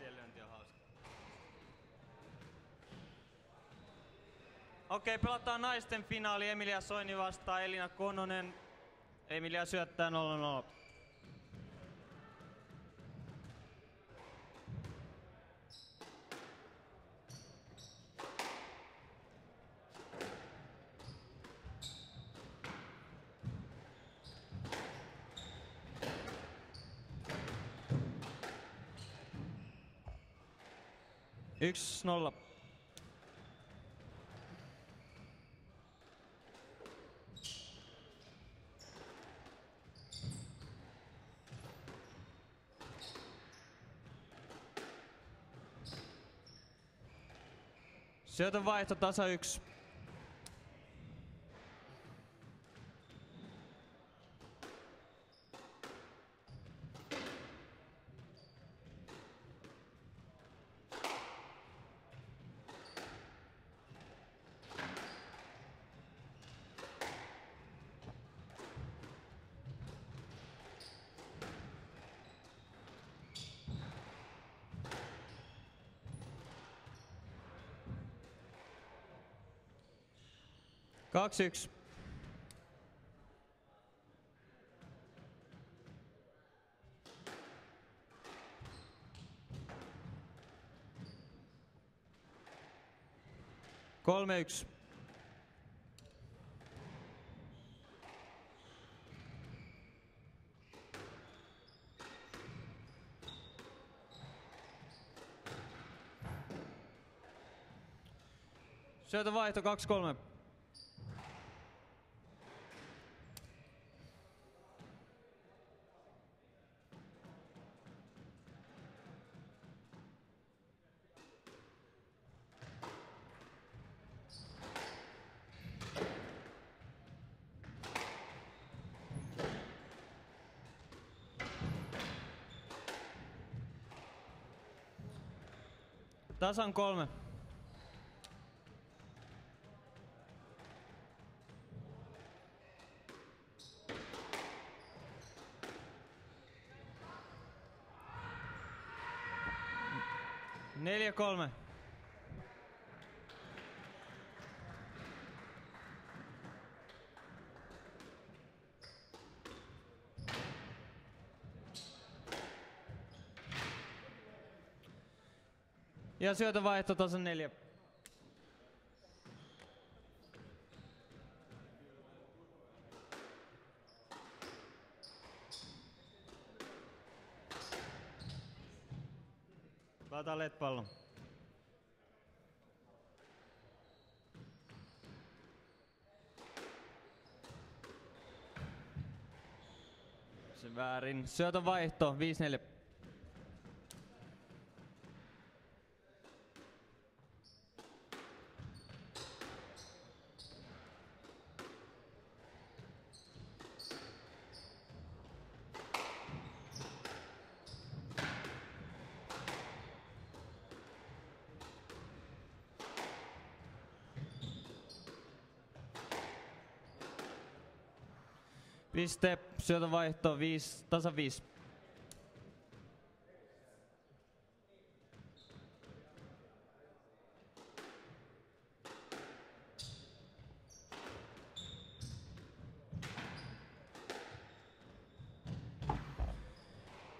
Ei lyönti on hauska. Okei, okay, pelataan naisten finaali. Emilia Soini vastaa Elina Kononen. Emilia syöttää 0-0. Yksi nolla. Syötön vaihto tasa yksi. Kaksi yksi. Kolme yksi. Syötä vaihto 2-3. Tasan kolme. Neljä kolme. Ja syötövaihto tasan neljä. Laita LED-pallon. Se väärin. Syötön vaihto 5-4. Piste, syötön vaihto 5, tasa 5.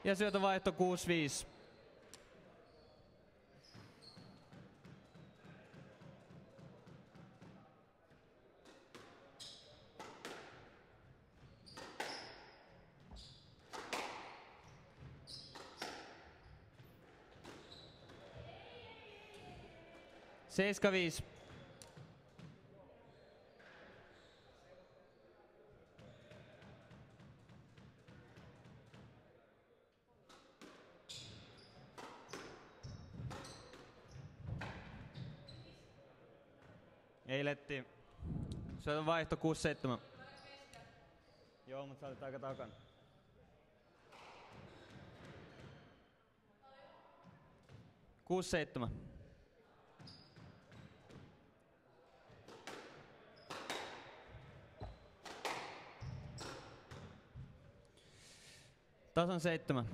Ja syötövaihto 6-5. Ei letti. Se on vaihto 6-7. Joo, mutta sä aika takana. Kuusi seitsemän. Tasan seitsemän.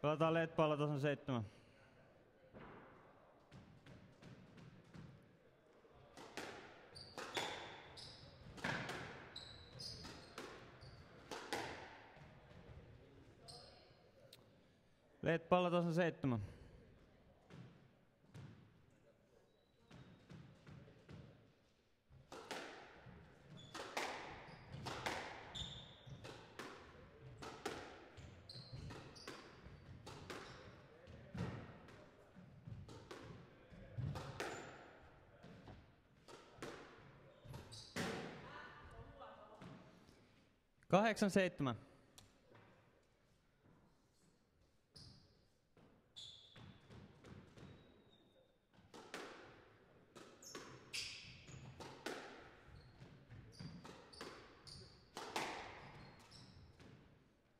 Pelataan LED-pallo tasan seitsemän. LED-pallo tasan seitsemän. 87.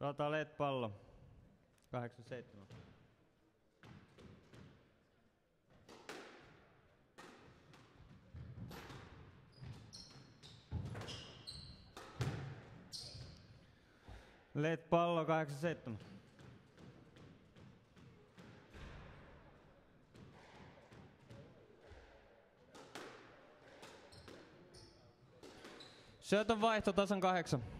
Rata leet pallo. 87. Let pallo 87. Syötön vaihto tasan kahdeksan.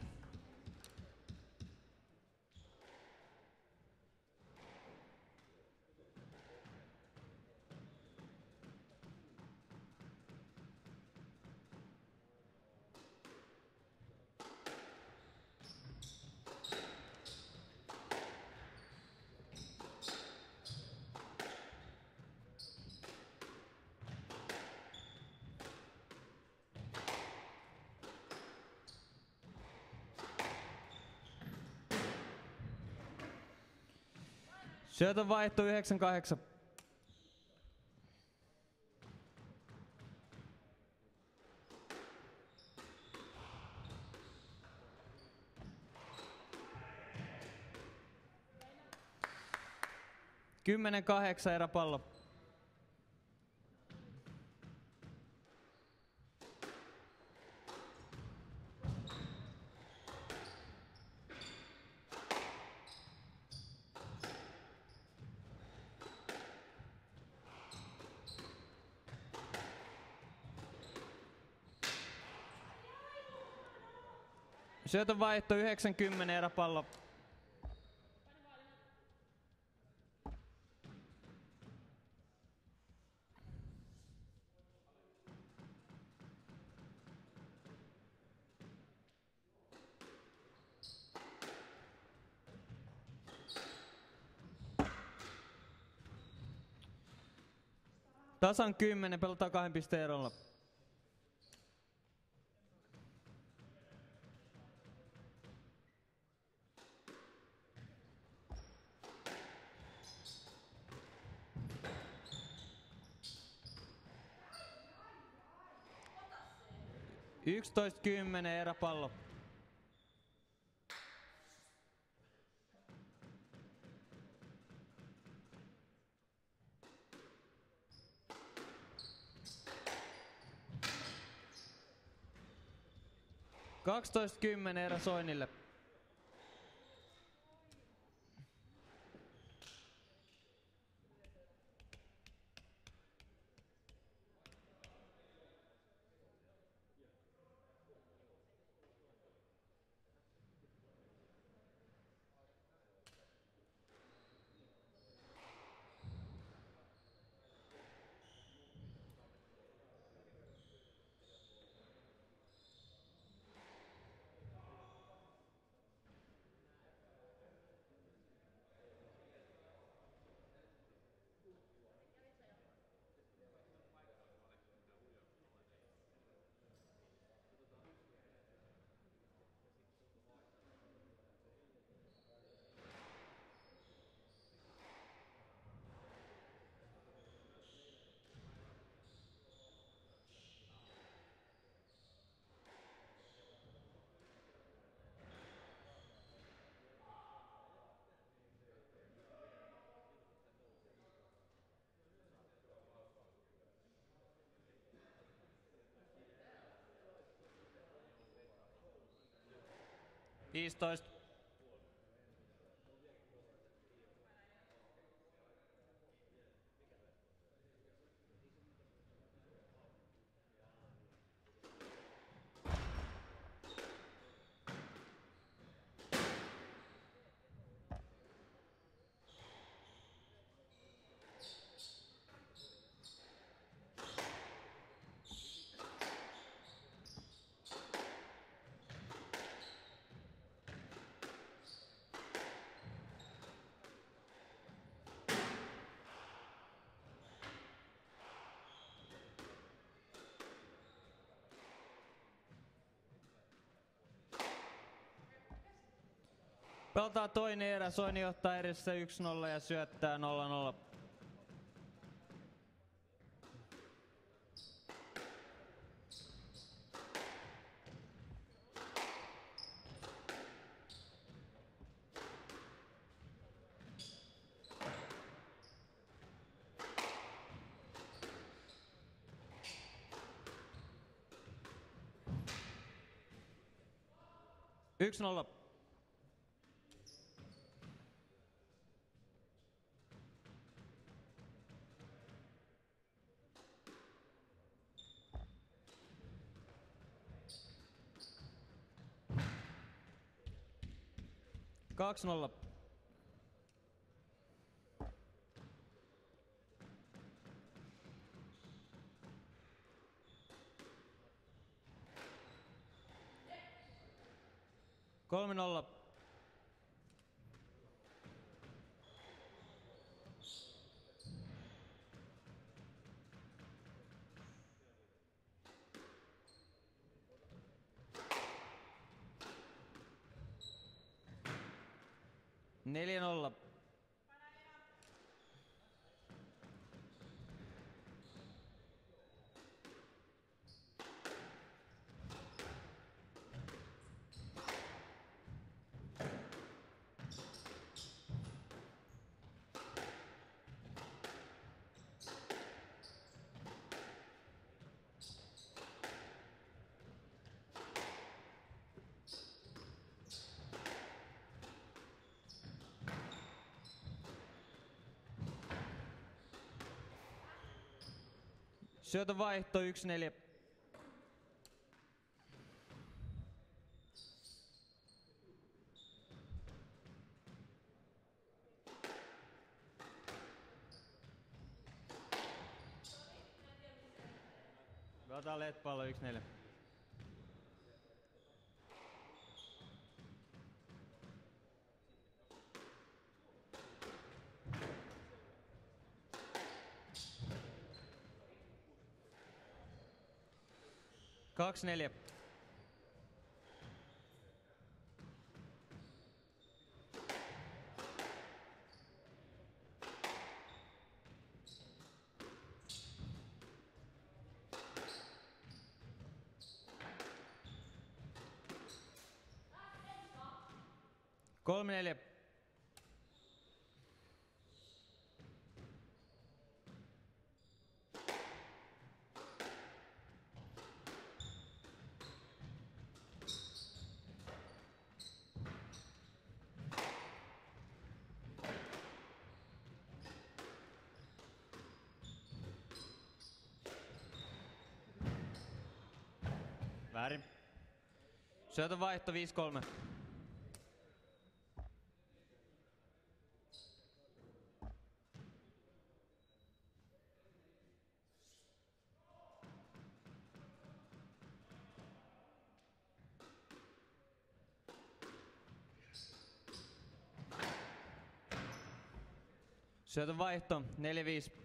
Syötön vaihto 98. Kymmenen kahdeksan eräpallo. Syötön vaihto 90 eräpallo. Tasan 10, pelataan kahden pisteen erolla. Yksitoista kymmenen eräpallo. Kaksitoista kymmenen erä Soinille. 15. Pelataan toinen erä, Soini ottaa edessä 1-0 ja syöttää 0-0. Yksi nolla. Kaksi nolla. Kolme 4-0 Syötä vaihto 1-4. Katsotaan LED-pallo 1-4. 2-4 Syötön vaihto 5-3. Syötön vaihto 4-5.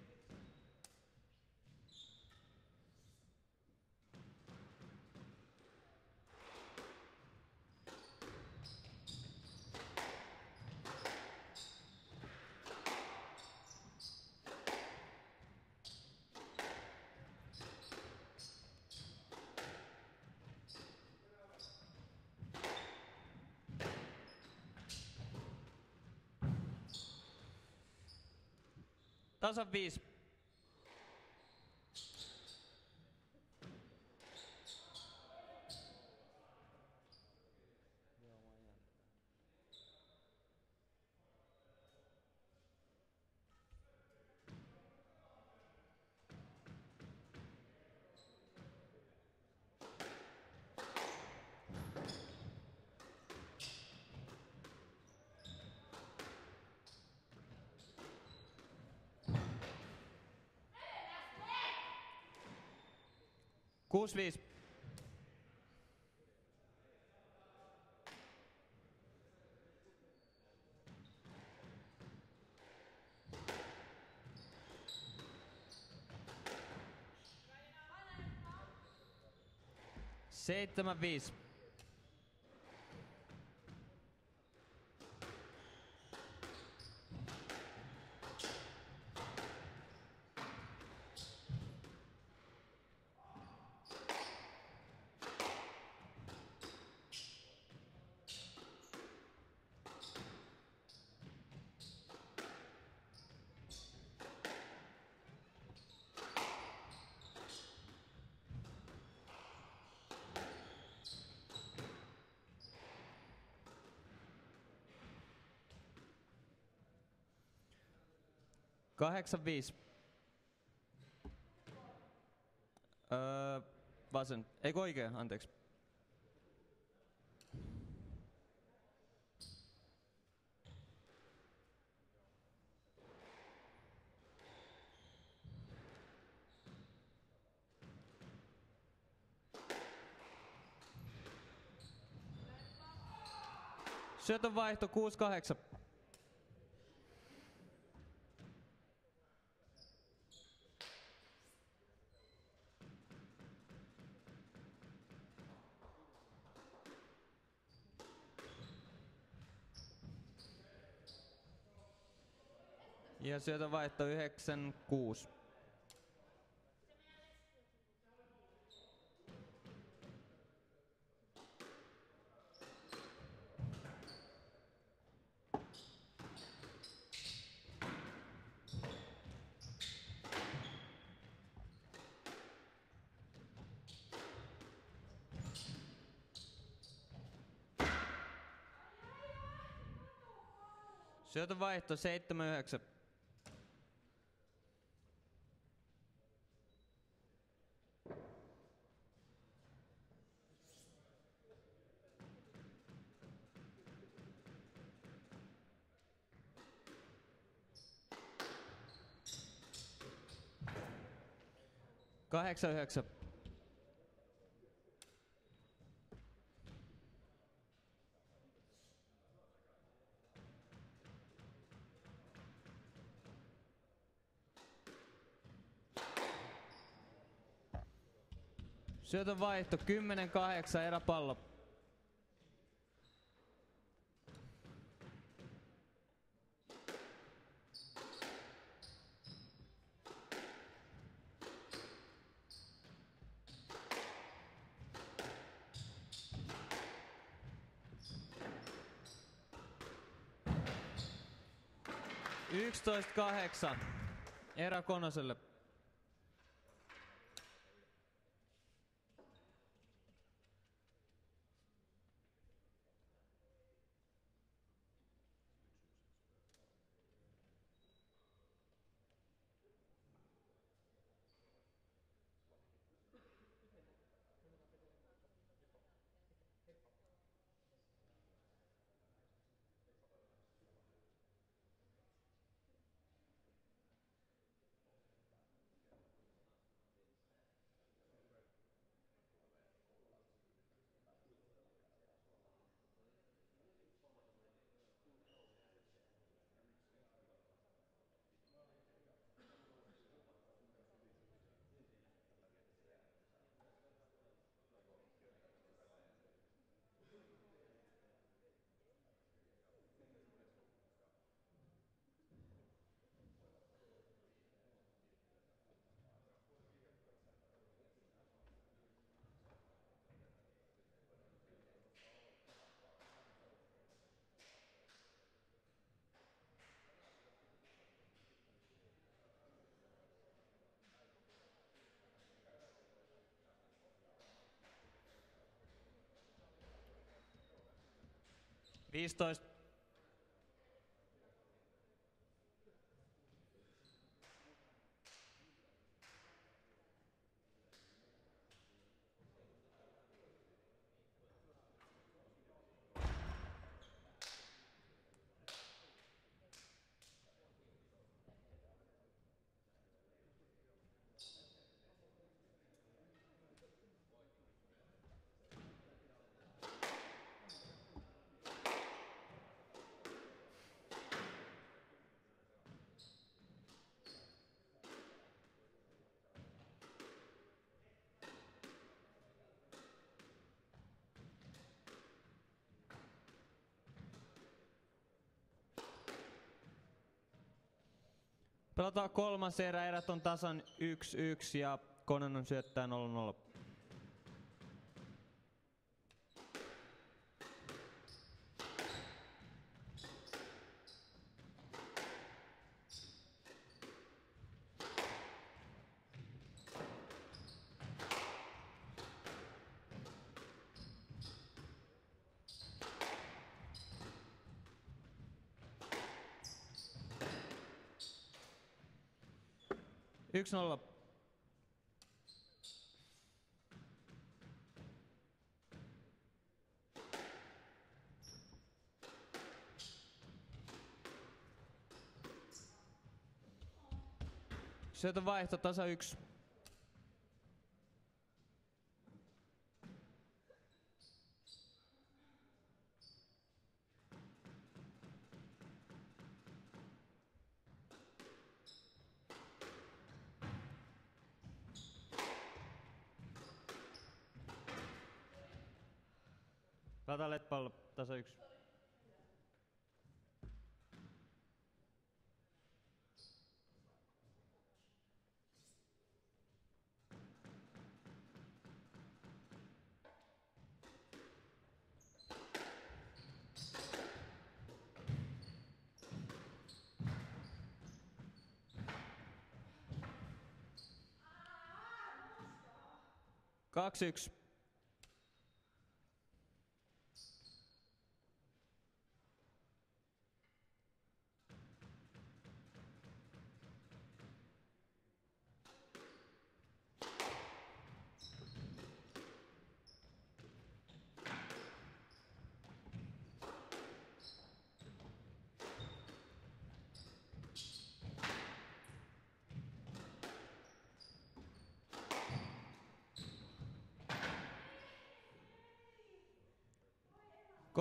Tasan viisi. 65. Seitsemän viisi. Kahdeksan viisi. Öö, vasen. Eikö oikea, anteeksi. Syötön vaihto 6-8. Ja syötön vaihto 9-6. Syötön vaihto 7-9. Kahdeksan yhdeksän. Syötön vaihto 10-8 eräpallo. Yksitoista kahdeksan. Erä Konoselle. Viisitoista. Pelataan kolmas erä, erät on tasan 1-1 ja Kononen syöttää 0-0. Yksi nolla. Syötön vaihto tasa yksi. 2-1.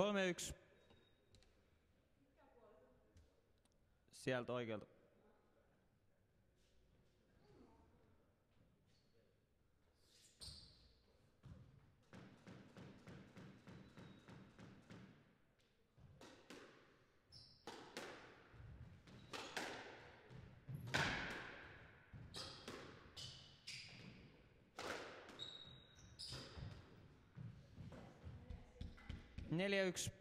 Kolme yksi. Sieltä oikealta. Neljä yksi.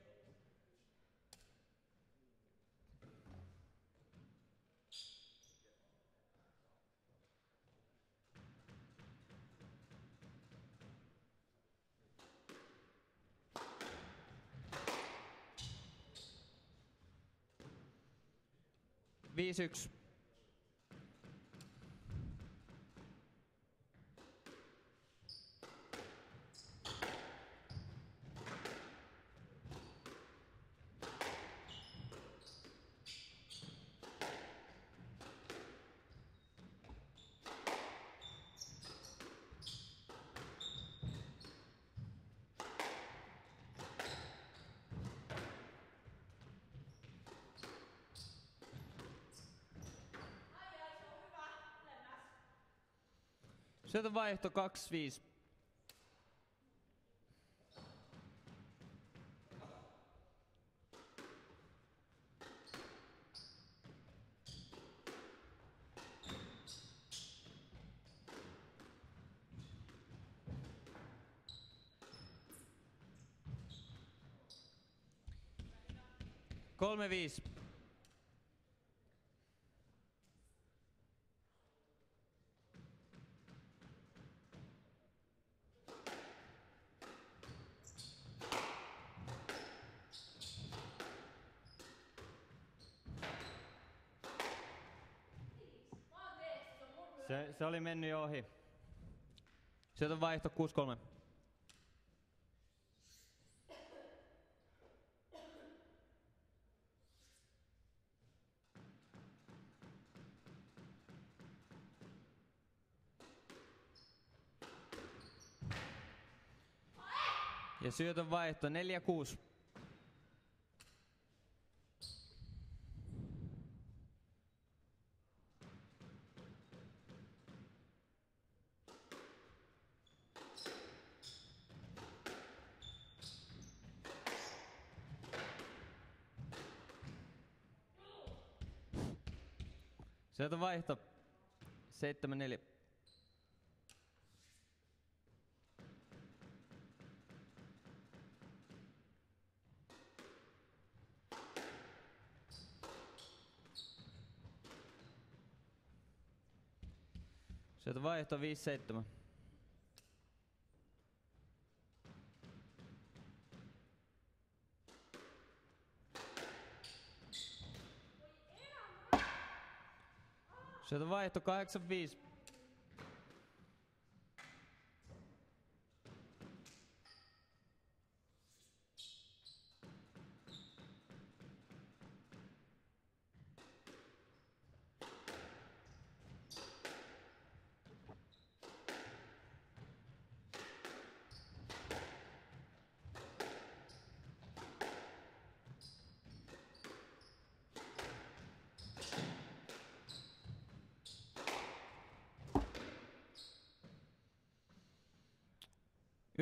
Viisi yksi. Syötön vaihto 25. Kolme viisi. Oli mennyt jo ohi. Sieltä on vaihto 6-3. Ja syötön vaihto 4-6. Vaihto. 7-4. Sieltä vaihto 5-7. Sieltä vaihto 85.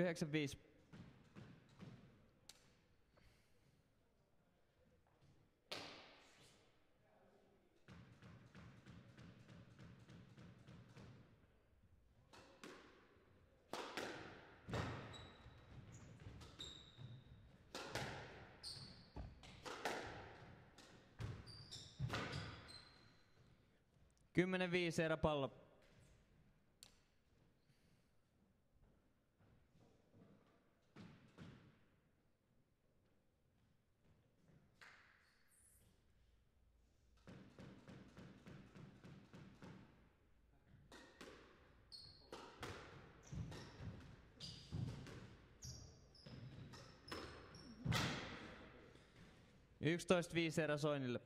Yhdeksän viisi. Kymmenen viisi erä pallo. Yksitoista viisi erä Soinille.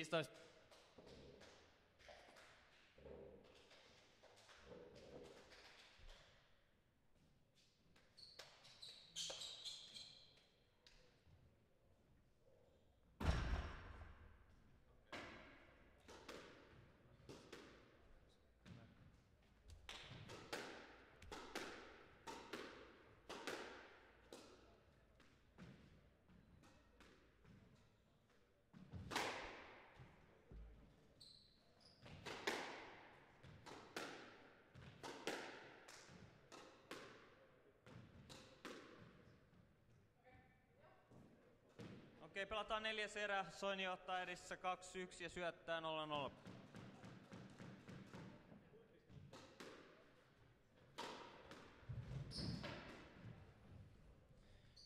īstais. Okei, pelataan neljäs erä. Soini ottaa edissä 2-1 ja syöttää 0-0.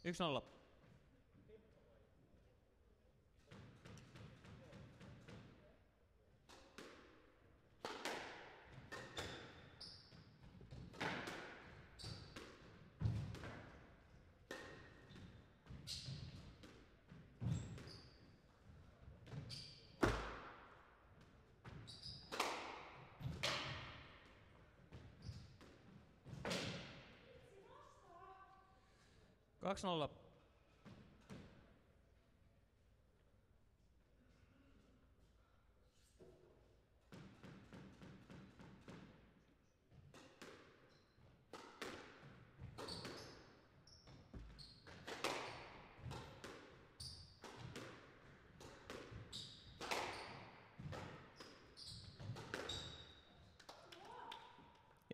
Yksi nolla. 2-0.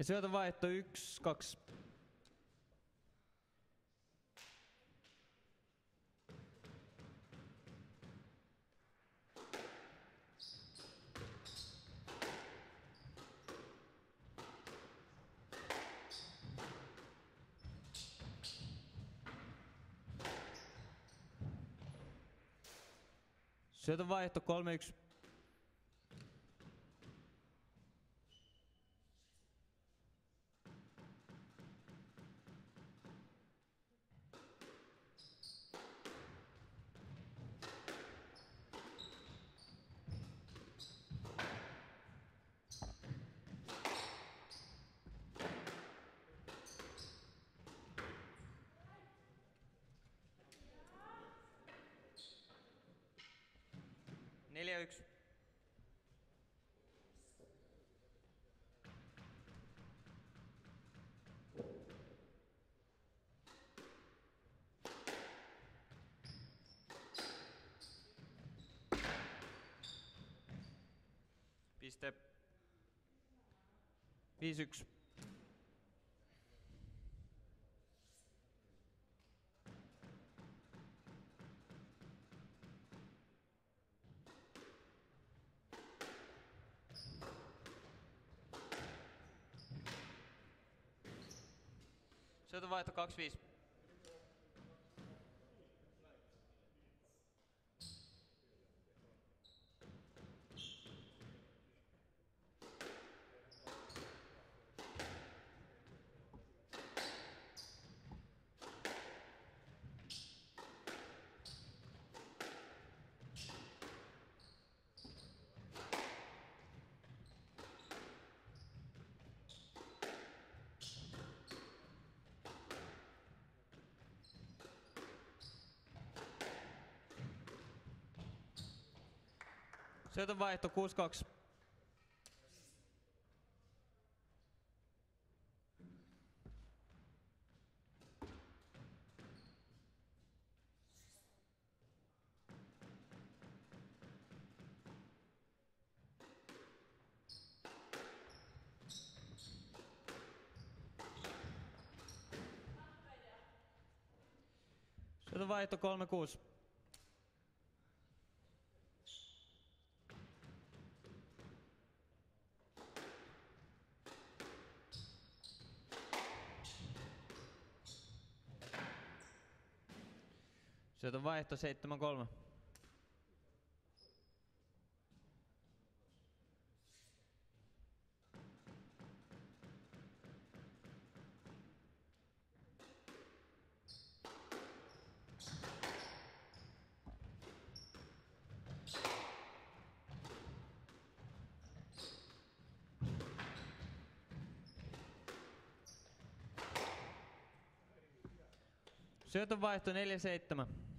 Ja syötön vaihto 1, 2. Syötön vaihto 3, Piste. Viisi yksi. Syötön vaihto 25. Syötön vaihto 6-2. Syötön vaihto 3-6. Syötön vaihto 7-3. Syötön vaihto 4-7.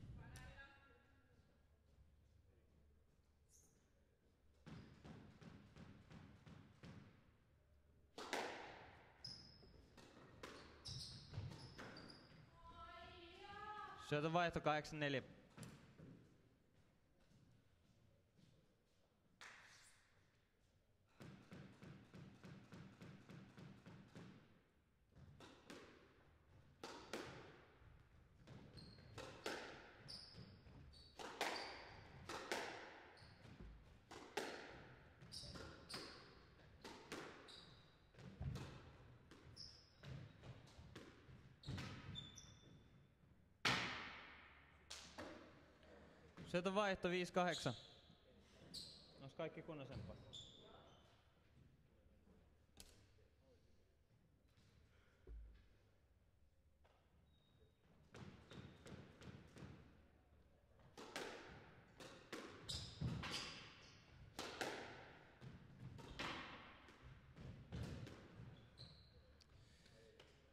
Vaihto 8-4. Syötön vaihto 5-8. Ois kaikki kunnosempaa.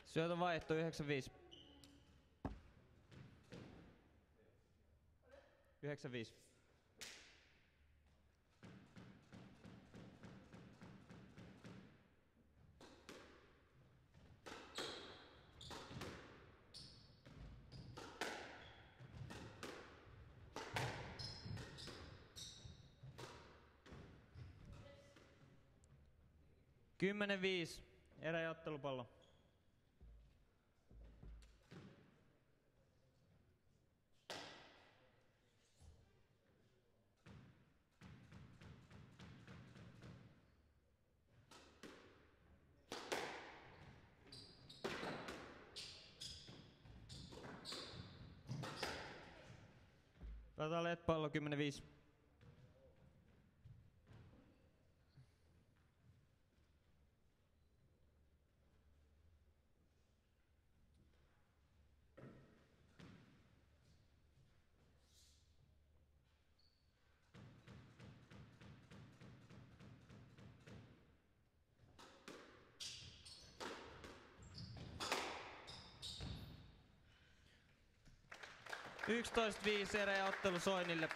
Syötön vaihto 95. 95. Kymmenen viisi. Erä ottelupallo. 10-5. Yksitoista viisi erä ja ottelu Soinille.